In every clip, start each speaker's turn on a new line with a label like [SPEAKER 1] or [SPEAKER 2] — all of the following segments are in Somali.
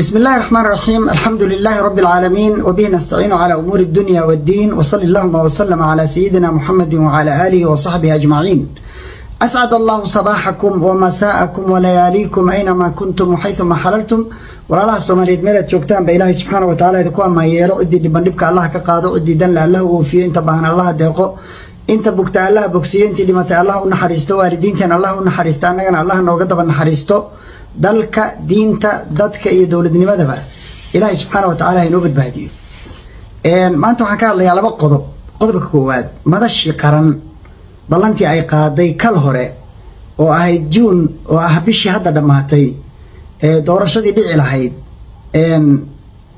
[SPEAKER 1] بسم الله الرحمن الرحيم الحمد لله رب العالمين وبه نستعين على أمور الدنيا والدين وصلى اللهم وسلم على سيدنا محمد وعلى آله وصحبه أجمعين أسعد الله صباحكم ومساءكم ولياليكم أينما كنتم وحيثما حللتم walaalaha soomaaliyeed meelaad joogtaan ba ilaahay subxaana wa tacala idinku amaayeelo ciddii dhibandhibka allah ka qaado ciddii danle allah u oofiyo inta baahan allah deeqo inta bugta allah bogsiyo intii dhimatay allah u naxariisto waalidiinteen allah u naxariisto annagana allah nooga daba naxariisto dalka diinta dadka iyo dowladnimadaba ilaahay subxaana wa tacala inoo badbaadiyo. Maanta waxaan ka hadlayaa laba qodob. Qodobka koowaad madashii qaran. Ballantii ay qaaday kal hore oo ahayd juun oo ah bishii hadda dhammaatay doorashadii dhici lahayd.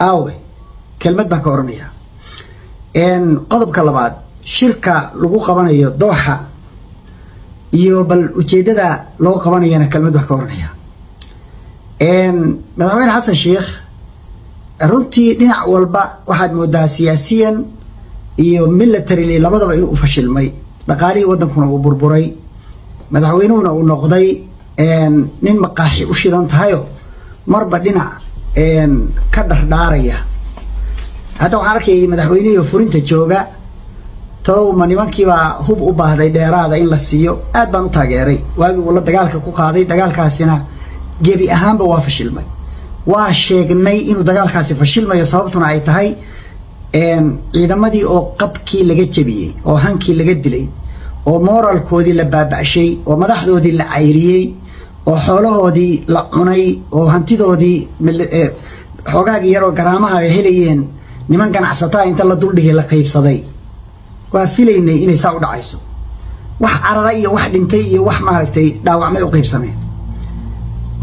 [SPEAKER 1] Aawe kelmad baan ka odhanaya qodobka labaad shirka lagu qabanayo dooxa iyo bal ujeeddada loo qabanayana kelmad baan ka odhanaya madaxweyne xasan sheikh runtii dhinac walba waxaad moodaa siyaasiyan iyo military labadaba inuu fashilmay dhaqaalihii waddankuna uu burburay madaxweynuhuna uu noqday nin maqaaxi u shidan tahayo marba dhinac ka dhardhaaraya. Hadda waxaan arkayay madaxweynihii furinta jooga todowma nimankiibaa hub u baahday dheeraada in la siiyo? Aad baan u taageeray. Waagii uu la dagaalka ku qaaday dagaalkaasina gebi ahaanba waa fashilmay. Waa sheegnay inuu dagaalkaasi fashilmayo sababtuna ay tahay ciidamadii oo qabkii laga jebiyey oo hankii laga dilay oo moralkoodii la baaba'shay oo madaxdoodii la cayriyey oo xoolahoodii la cunay oo hantidoodii xoogaagii yaroo garaamaha ay helayeen niman ganacsataa inta la duldhigay la qaybsaday waa filaynay inay saa u dhacayso. Wax carara iyo wax dhintay iyo wax maaragtay dhaawacmay u qaybsameen.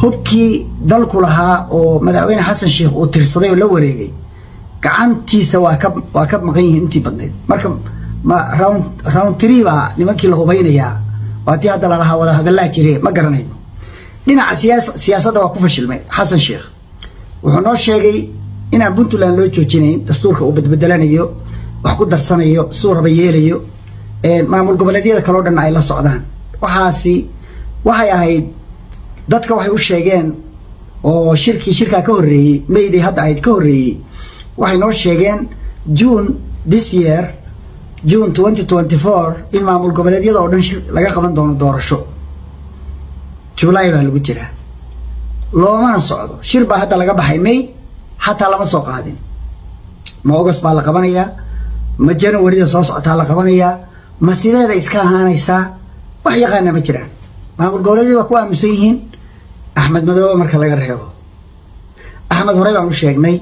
[SPEAKER 1] Hubkii dalku lahaa oo madaxweyne xasan sheikh uu tirsaday oo la wareegay gacantiisa waa ka waa ka maqan yihiin intii badnayd. Marka ma round round tree baa nimankii la hubaynayaa waa tii hadda lalahaa wada hadallaa jire ma garanayno dhinaca siyaas siyaasadda waa ku fashilmay xasan sheikh. Wuxuu noo sheegay inaan puntland loo joojinayn dastuurka uu badbedelanayo wax ku darsanayo siduu raba yeelayo maamul goboleedyada kaleo dhan ay la socdaan. Waxaasi waxay ahayd dadka waxay u sheegeen oo shirkii shirkaa ka horreeyey mayday hadda ahayd ka horreeyey waxay noo sheegeen june this year june twenty twenty four in maamul goboleedyada oo dhan shir laga qaban doono doorasho. Julaay baa lagu jiraa. Loomana socdo. Shir baa hadda laga baxay may xataa lama soo qaadin. Ma august baa la qabanayaa ma januarida soo socotaa la qabanayaa? Ma sideeda iska ahaanaysaa? Wax yaqaana ma jiraan. Maamul goboleedyada waa ku aamusan yihiin? Axmed madoobe marka laga reebo. Axmed horey baan u sheegnay.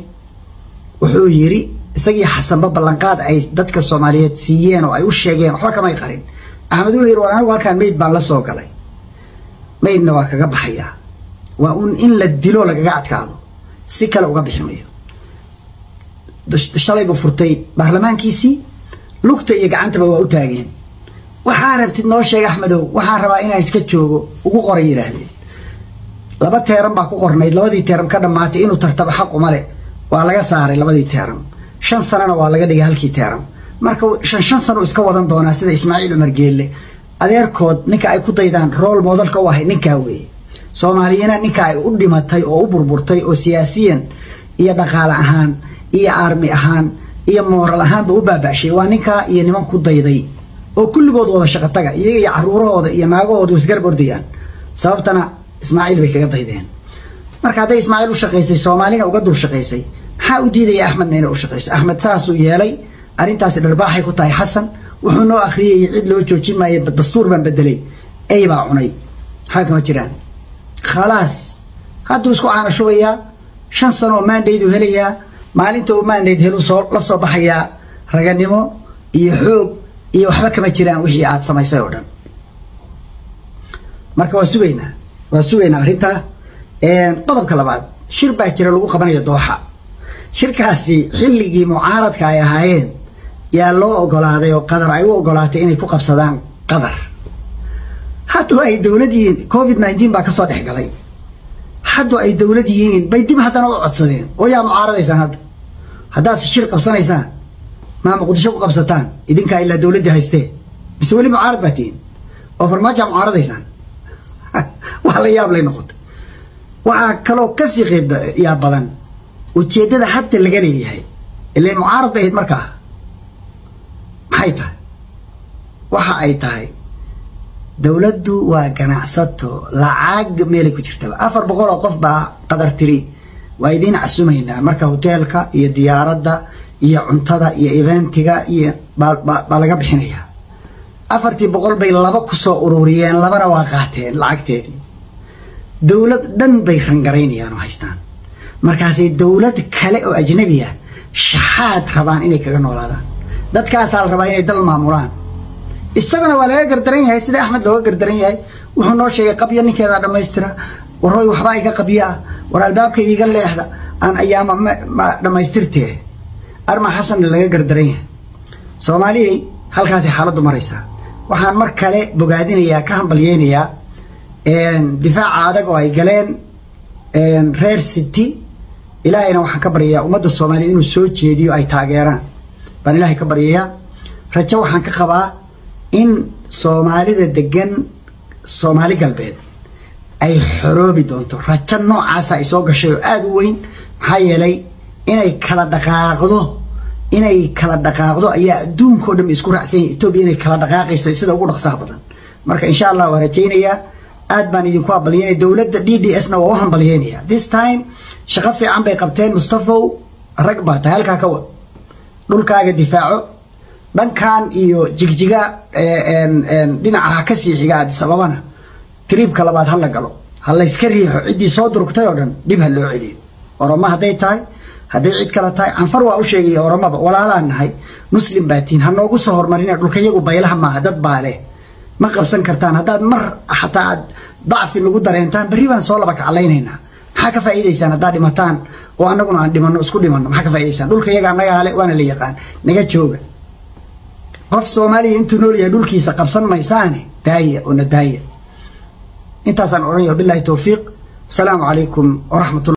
[SPEAKER 1] Wuxuu yidhi isagii xasanba ballanqaad ay dadka soomaaliyeed siiyeen oo ay u sheegeen waxba kamay qarin. Axmed wuxuu yidhi war anigu halkaan meyd baan la soo galay. Maydna waa kaga baxayaa. Waa un in la dilo lagaga adkaado. Si kale uga bixi mayo shalaybu furtay baarlamaankiisii. Lugta iyo gacantaba waa u taageen. Waxaa rabtid noo sheeg axmedow waxaan rabaa inaan iska joogo ugu qoray yidhaahdeen. Laba teeran baa ku qornayd labadii teeran ka dhammaatay inuu tartaba xaquma le waa laga saaray labadii teeran. Shan sanana waa laga dhigay halkii teeran. Marka shan shan sano iska wadan doonaa sida ismaaciil cumar geelle. Adeerkood ninka ay ku daydaan rool moodalka u ahay ninkaa weeye. Soomaaliyana ninka ay u dhimatay oo u burburtay oo siyaasiyan iyo dhaqaale ahaan iyo aarmi ahaan iyo mooral ahaanba u baaba'shay. Waa ninkaa iyo niman ku dayday oo kulligood wada shaqataga iyaga iyo caruurahooda iyo naagahooda wasgarab ordayaan. Sababtana ismaaciil bay kaga daydeen. Marka hadday ismaaciil u shaqaysay soomaalina uga dul shaqaysay maxaa u diidaya axmedna inay u shaqayso axmed saasuu yeelay arrintaasi dharbaaxay ku tahay xasan wuxuu noo akhriyay cid loo joojin maayo dastuur baan bedelay ey baa cunay. Maxaa kama jiraan? Khalaas. Hadduu isku caana shubayaa shan sano oo maandaydu helayaa maalinta uu maandayd helu soo la soo baxayaa raganimo iyo xoog iyo waxba kama jiraan wixii aad samaysay oo dhan. Marka waa sugaynaa waa sugaynaa arrintaa qodobka labaad shir baa jira lagu qabanayo dooxa. Shirkaasi xilligii mucaaradka ay ahaayeen yaa loo ogolaaday oo qadar ay u ogolaatay inay ku qabsadaan qadar. Hadduu ay dowlad yihiin covid nineteen baa ka soo dhex galay hadduu ay dowlad yihiin bay dib haddana u codsadeen. Oo yaa mucaaradaysaan hadda? Haddaad shir qabsanaysaan? Maa muqdisho ku qabsataan? Idinkaa ilaa dowladdii haystee. Mise weli mucaarad baa tihiin oo farmaajoa mucaaradaysaan wax la yaab lay noqotay. Waxaa kaloo ka sii qeybayaa badan ujeeddada hadda laga leeyahay. Ile mucaarad ahayd markaa? Maxay tahay? Waxa ay tahay dowladdu waa ganacsato lacag meelay ku jirtaba. Afar boqol oo qof baa qadar tiri. Waa idiin casumaynaa marka hoteelka iyo diyaaradda iyo cuntada iyo eventiga iyo baa laga bixinayaa. Afartii boqol bay laba ku soo ururiyeen labana waa qaateen lacagteedii dowlad dhan bay rangaraynayaan oo haystaan. Markaasay dowlad kale oo ajnabiya shaxaad rabaan inay kaga noolaadaan. Dadkaasaa la rabaa inay dal maamulaan isaguna waa laga gardaran yahay sida axmed looga gardaran yahay. Wuxuu noo sheegay qabya ninkeedaa dhammaystira. Warhoy waxbaa iga qabyaa war albaabka iiga leexda. Aan ayaama dhammaystirtee? Arma xasanna laga gardaran yahay. Soomaaliyay halkaasay xaaladdu maraysaa waxaan mar kale bogaadinayaa ka hambalyeynayaa difaaca adag oo ay galeen reer city. Ilaahayna waxaan ka baryayaa ummadda soomaaliya inuu soo jeediyo ay taageeraan. Baan ilaahay ka baryayaa. Rajo waxaan ka qabaa in soomaalida degan soomaali galbeed ay xoroobi doonto. Rajo noocaasa ay soo gashay oo aada u weyn. Maxaa yeelay inay kala dhaqaaqdo inay kala dhaqaaqdo ayaa adduunkao dhan isku raacsan yahay. Etoobiya inay kala dhaqaaqayso sida ugu dhaqsaha badan. Marka insha allah waa rajaynayaa. Aad baan idinku hambalyeynaya dowladda d d s na waa u hambalyeynaya. This time shaqo fiican bay qabteen. Mustafow rag baa tahay halkaa ka wad. Dhulkaaga difaaco dhankan iyo jigjiga dhinaca ha ka sii xiga addis ababana triibka labaad ha la galo. Ha layska riixo ciddii soo durugtay oo dhan dib ha loo celiyo. Oromo hadday tahay hadday cid kale tahay canfar waa u sheegaya oromaba walaalaan nahay. Muslim baa tihin ha noogu soo hormarina dhulkayagu baylaha maaha dad baa leh. Ma qabsan kartaan haddaad mar xataa aad dacfi nagu dareentaan berri baan soo laba kaclaynaynaa. Maxaa ka faa'iidaysaan haddaad dhimataan? Oo annaguna aan dhimanno isku dhimanno maxaa ka faa'idaysaan dhulka yaga annagaa waana la yaqaan naga jooga qof soomaaliya intuu nool yahay dhulkiisa qabsan maysaane daaya oo na daaya intaasaan odhanaya wabillahi towfiiq asalaamu calaykum waraxmatullah